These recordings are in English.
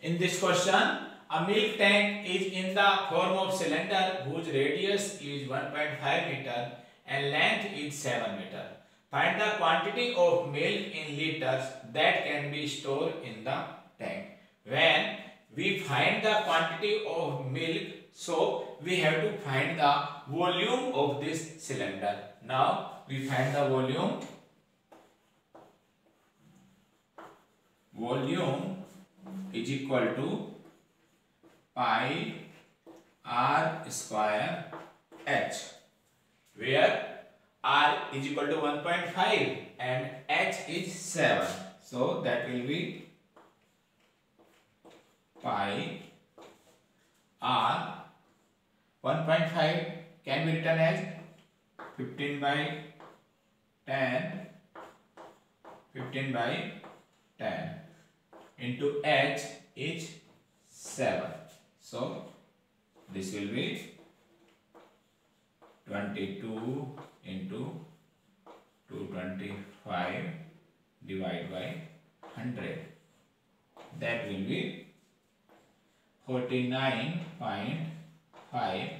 In this question, a milk tank is in the form of cylinder whose radius is 1.5 meter and length is 7 meter. Find the quantity of milk in liters that can be stored in the tank. When we find the quantity of milk, so we have to find the volume of this cylinder. Now we find the volume. Volume is equal to pi r square h where r is equal to 1.5 and h is 7 so that will be pi r. 1.5 can be written as 15 by 10 15 by 10 into h is 7 so this will be 22 into 225 divided by 100 that will be 49.5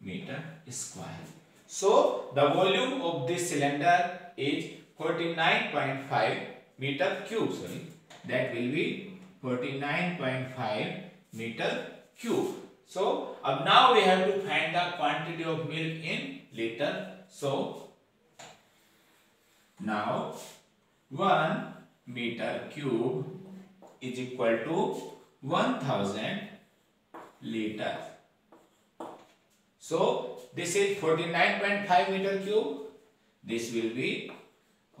meter square. So the volume of this cylinder is 49.5 meter cube sorry that will be 49.5 meter cube. So अब now we have to find the quantity of milk in liter. So now 1 meter cube is equal to 1000 liter. So this is 49.5 meter cube. This will be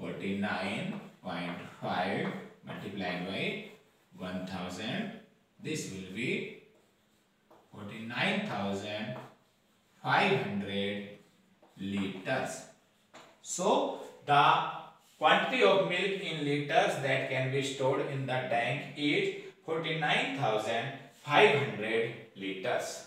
49.5 multiplied by 1000. This will be 49,500 liters. So the quantity of milk in liters that can be stored in the tank is 49,500 liters.